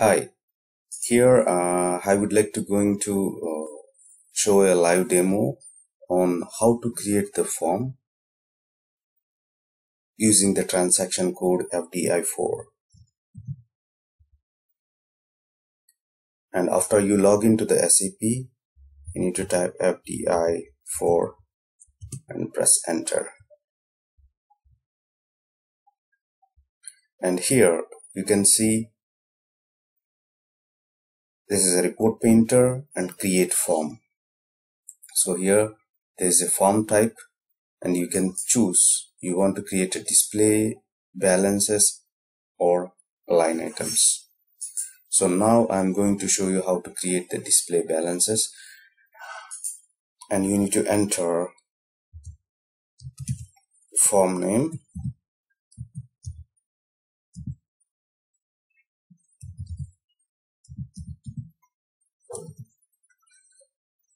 Hi, here uh, I would like to going to uh, show a live demo on how to create the form using the transaction code FDI4. And after you log into the SAP, you need to type FDI4 and press enter. And here you can see this is a report painter and create form. So here there is a form type and you can choose. You want to create a display balances or line items. So now i'm going to show you how to create the display balances. And you need to enter form name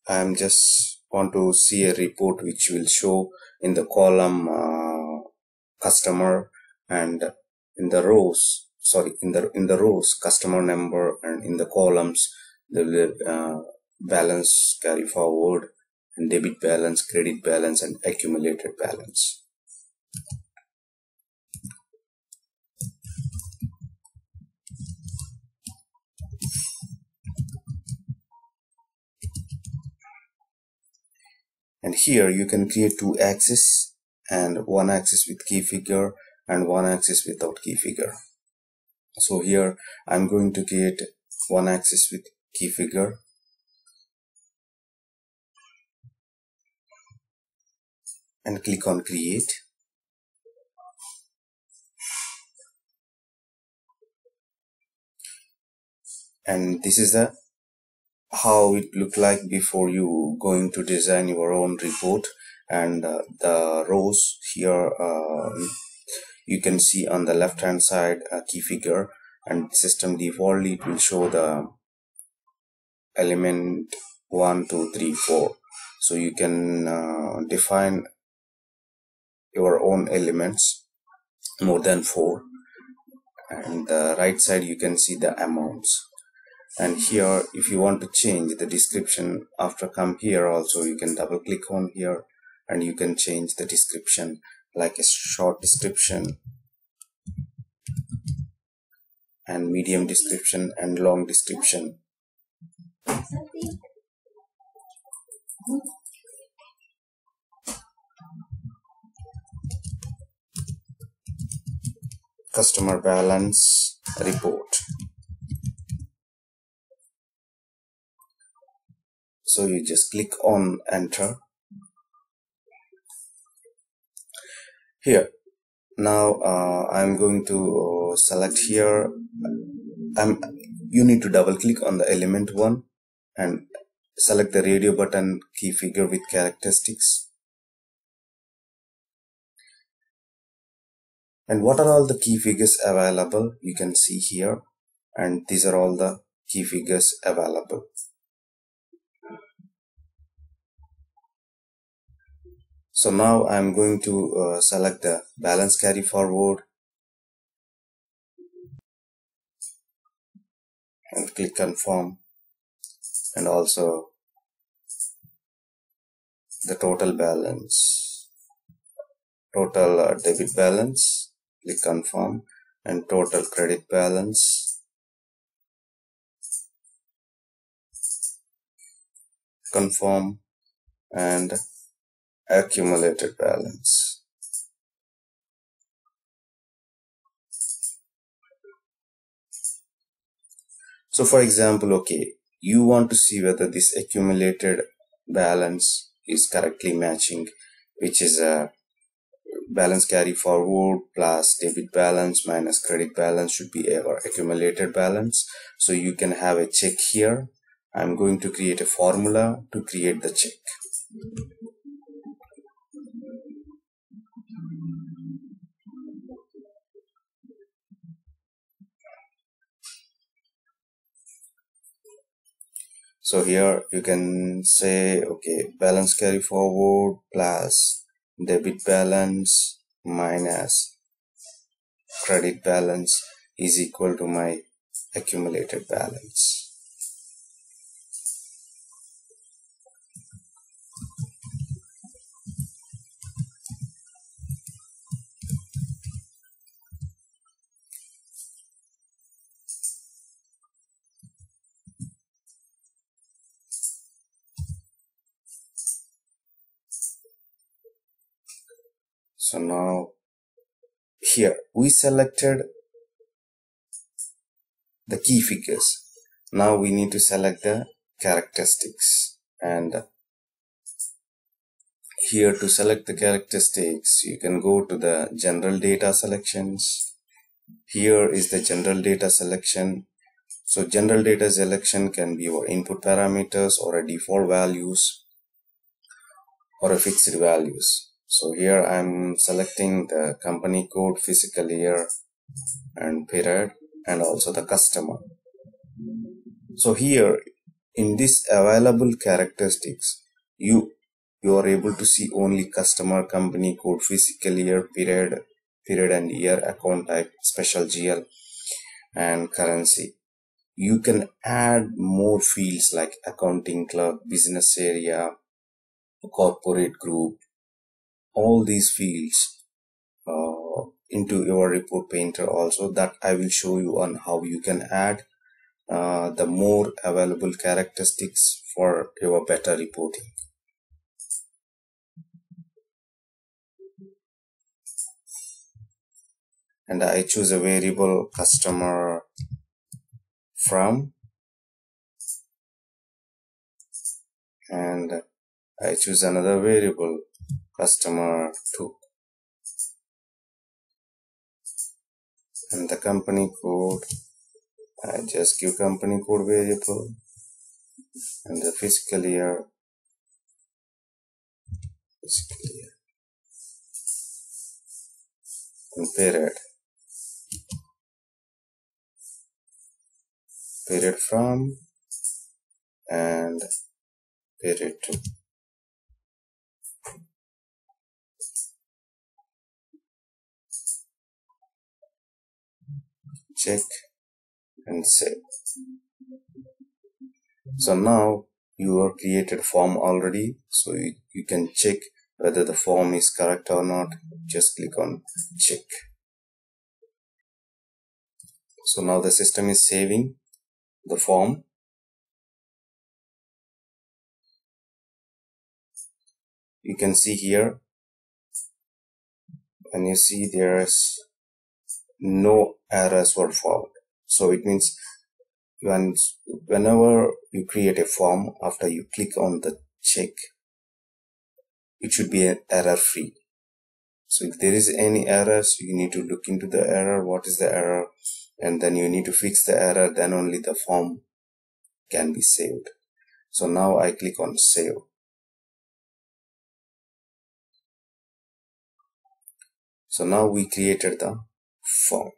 I'm just want to see a report which will show in the column uh, customer and in the rows sorry in the in the rows customer number and in the columns the uh, balance carry forward and debit balance credit balance and accumulated balance and here you can create two axes and one axis with key figure and one axis without key figure. So here I'm going to create one axis with key figure. And click on create. And this is the how it look like before you going to design your own report. And uh, the rows here uh, you can see on the left hand side a key figure and system default it will show the element 1 2 3 4 so you can uh, define your own elements more than 4 and the right side you can see the amounts and here if you want to change the description after come here also you can double click on here and you can change the description like a short description and medium description and long description. Customer balance report so you just click on enter. Here. Now uh, I'm going to select here. I'm you need to double click on the element one and select the radio button key figure with characteristics. And what are all the key figures available? You can see here. And these are all the key figures available So now I'm going to uh, select the balance carry forward and click confirm and also the total balance total uh, debit balance click confirm and total credit balance. Confirm and accumulated balance. So for example, okay, you want to see whether this accumulated balance is correctly matching, which is a balance carry forward plus debit balance minus credit balance should be our accumulated balance. So you can have a check here. I'm going to create a formula to create the check. So here you can say okay balance carry forward plus debit balance minus credit balance is equal to my accumulated balance so now here. We selected the key figures. Now we need to select the characteristics and here to select the characteristics you can go to the general data selections. Here is the general data selection. So general data selection can be your input parameters or a default values or a fixed values so here I'm selecting the company code fiscal year and period and also the customer. So here in this available characteristics you you are able to see only customer company code fiscal year period period and year account type special gl and currency. You can add more fields like accounting clerk business area corporate group all these fields uh, into your report painter also that I will show you on how you can add uh, the more available characteristics for your better reporting. And I choose a variable customer from and I choose another variable customer 2 and the company code. I just give company code variable and the fiscal year. Fiscal year. And period period from and period to check and save. So now you are created form already so you, you can check whether the form is correct or not. Just click on check. So now the system is saving the form. You can see here and you see there's no errors were found. So it means when, whenever you create a form, after you click on the check, it should be error free. So if there is any errors, you need to look into the error, what is the error, and then you need to fix the error, then only the form can be saved. So now I click on save. So now we created the form